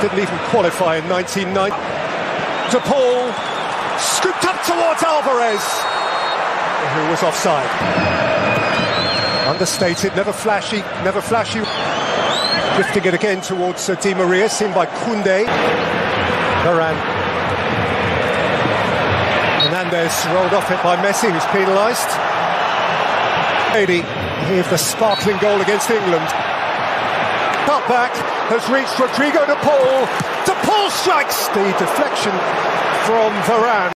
didn't even qualify in 1990. De Paul, scooped up towards Alvarez, who was offside. Understated, never flashy, never flashy. Drifting it again towards uh, Di Maria, seen by Koundé. Varane. Hernandez rolled off it by Messi, who's penalised. Brady, here's the sparkling goal against England. Cut back, has reached Rodrigo de Paul. De Paul strikes the deflection from Varane.